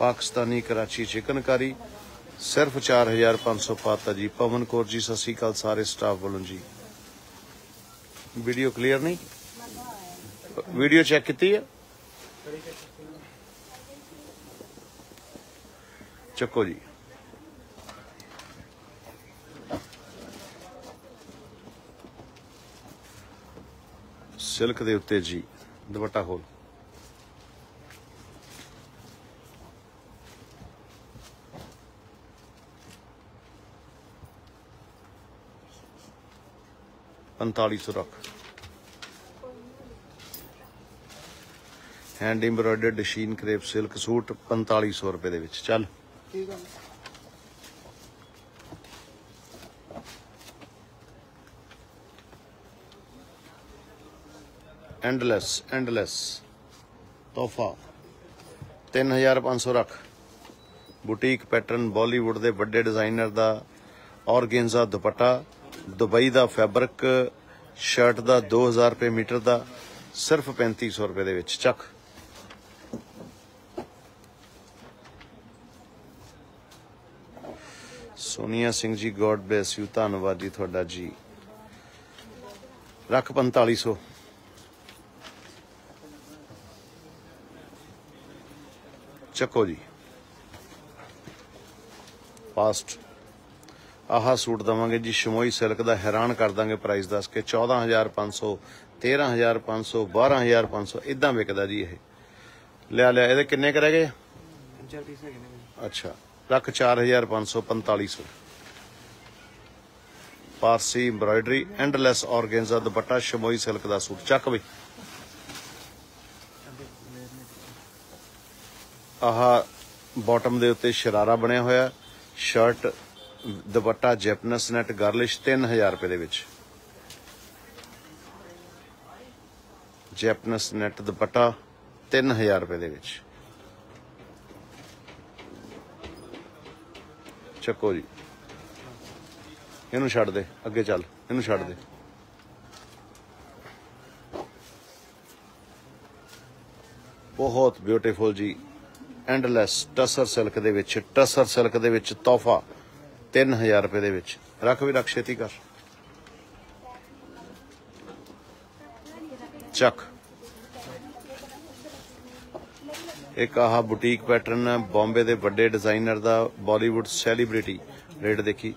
ਪਾਕਿਸਤਾਨੀ ਕਰਾਚੀ ਚਿਕਨਕਾਰੀ ਸਿਰਫ 4500 ਪਾਤਾ ਜੀ। ਪਵਨ ਕੌਰ ਜੀ, ਸਤਿ ਸ਼੍ਰੀ ਅਕਾਲ ਸਾਰੇ ਸਟਾਫ ਵੱਲੋਂ ਜੀ। ਵੀਡੀਓ ਕਲੀਅਰ ਨਹੀਂ? ਵੀਡੀਓ ਚੈੱਕ ਕੀਤੀ ਹੈ? ਚੱਕੋ ਜੀ। ਸਿਲਕ ਦੇ ਉੱਤੇ ਜੀ, ਦੁਪੱਟਾ ਖੋਲ ਪੰਤਾਲੀ ਸੌ ਰੱਖ। Hand embroidered sheen crepe silk suit 4500 ਰੁਪਏ ਦੇ ਵਿੱਚ। ਚੱਲ। ਠੀਕ ਆ ਐਂਡਲੈਸ ਐਂਡਲੈਸ ਤੋਹਫਾ 3500 ਰੱਖ। ਬੁਟੀਕ ਪੈਟਰਨ ਬਾਲੀਵੁੱਡ ਦੇ ਵੱਡੇ ਡਿਜ਼ਾਈਨਰ ਦਾ ਔਰਗੇਂਜ਼ਾ ਦੁਪੱਟਾ, ਦੁਬਈ ਦਾ ਫੈਬਰਿਕ ਸ਼ਰਟ ਦਾ 2000 ਰੁਪਏ ਮੀਟਰ ਦਾ, ਸਿਰਫ 3500 ਰੁਪਏ ਦੇ ਵਿੱਚ ਚੱਕ। Sonia Singh ji God bless you ਧੰਨਵਾਦ ਜੀ ਤੁਹਾਡਾ ਜੀ। ਰੱਖ 4500 ਚੱਕੋ ਜੀ। ਫਾਸਟ ਆਹ ਸੂਟ ਦਵਾਂਗੇ ਜੀ, ਸ਼ਮੋਈ ਸਿਲਕ ਦਾ ਹੈਰਾਨ ਕਰ ਦਾਂਗੇ ਪ੍ਰਾਈਸ ਦੱਸ ਕੇ। 14500 13500 12500 ਇਦਾਂ ਵਿਕਦਾ ਜੀ ਇਹ। ਲਿਆ ਲਿਆ, ਇਹਦੇ ਕਿੰਨੇ ਕਰ ਗਏ? ਚਾਰ ਪੀਸ ਹੈਗੇ ਅੱਛਾ lakh 4500 4500 Parsi embroidery endless organza dupatta, chamois silk ਦਾ ਸੂਟ। ਚੱਕ ਬਈ। ਆਹ ਬਾਟਮ ਦੇ ਉੱਤੇ ਸ਼ਰਾਰਾ ਬਣਿਆ ਹੋਇਆ shirt dupatta Japanese net girlish 3000 ਰੁਪਏ ਦੇ ਵਿੱਚ। ਜੈਪਨਸ ਨੈਟ ਦੁਪੱਟਾ 3000 ਰੁਪਏ ਦੇ ਵਿੱਚ। ਚੱਕੋ ਜੀ। ਇਹਨੂੰ ਛੱਡ ਦੇ, ਅੱਗੇ ਚੱਲ, ਇਹਨੂੰ ਛੱਡ ਦੇ। ਬਹੁਤ ਬਿਊਟੀਫੁਲ ਜੀ। ਐਂਡਲੈਸ ਟਸਰ ਸਿਲਕ ਦੇ ਵਿੱਚ, ਟਸਰ ਸਿਲਕ ਦੇ ਵਿੱਚ ਤੋਹਫਾ। 3000 ਰੁਪਏ ਦੇ ਵਿੱਚ। ਰੱਖ ਵੀ, ਰੱਖ, ਛੇਤੀ ਕਰ। ਚੱਕ। ਇੱਕ ਆਹ ਬੁਟੀਕ ਪੈਟਰਨ ਹੈ ਬੰਬੇ ਦੇ ਵੱਡੇ ਡਿਜ਼ਾਈਨਰ ਦਾ ਬਾਲੀਵੁੱਡ ਸੈਲੀਬ੍ਰਿਟੀ ਰੇਟ ਦੇਖੀ।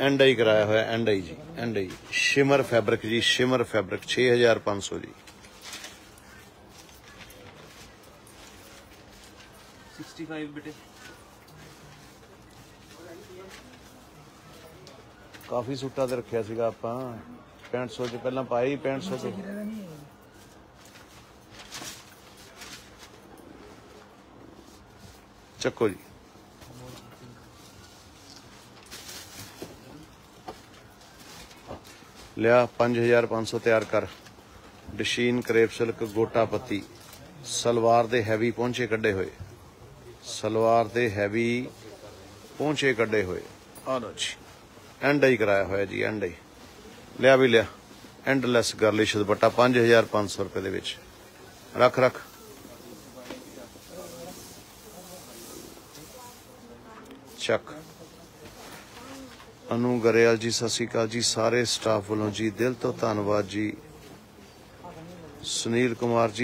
ਐਂਡ ਆਈ ਕਰਾਇਆ ਹੋਇਆ ਐਂਡ ਜੀ ਐਂਡ ਸ਼ਿਮਰ ਫੈਬਰਿਕ ਜੀ ਸ਼ਿਮਰ ਫੈਬਰਿਕ 6500 ਜੀ 65 ਬੇਟੇ। ਕਾਫੀ ਸੂਟਾਂ ਤੇ ਰੱਖਿਆ ਸੀਗਾ ਆਪਾਂ। 6500 ਚ ਪਹਿਲਾਂ ਪਾਈ 6500 ਚ। ਚੱਕੋ ਜੀ। ਲਿਆ 5500 ਤਿਆਰ ਕਰ। ਡਸ਼ੀਨ ਕਰੇਪ ਸਿਲਕ ਗੋਟਾ ਪੱਤੀ। ਸਲਵਾਰ ਦੇ ਹੈਵੀ ਪਹੁੰਚੇ ਕੱਢੇ ਹੋਏ। ਸਲਵਾਰ ਦੇ ਹੈਵੀ ਪਹੁੰਚੇ ਕੱਢੇ ਹੋਏ। ਆ ਲਓ ਜੀ। ਐਂਡ ਹੀ ਕਰਾਇਆ ਹੋਇਆ ਜੀ, ਐਂਡ ਹੀ ਲਿਆ ਵੀ ਲਿਆ। ਐਂਡਲੈਸ ਗਰਲਿਸ਼ ਦੁਪੱਟਾ 5500 ਰੁਪਏ ਦੇ ਵਿੱਚ। ਰੱਖ ਰੱਖ। ਚੱਕ। ਅਨੂ ਗਰੇਵਾਲ ਜੀ, ਸਤਿ ਸ਼੍ਰੀ ਅਕਾਲ ਜੀ। ਸਾਰੇ ਸਟਾਫ ਵੱਲੋਂ ਜੀ, ਦਿਲ ਤੋਂ ਧੰਨਵਾਦ ਜੀ। ਸੁਨੀਲ ਕੁਮਾਰ ਜੀ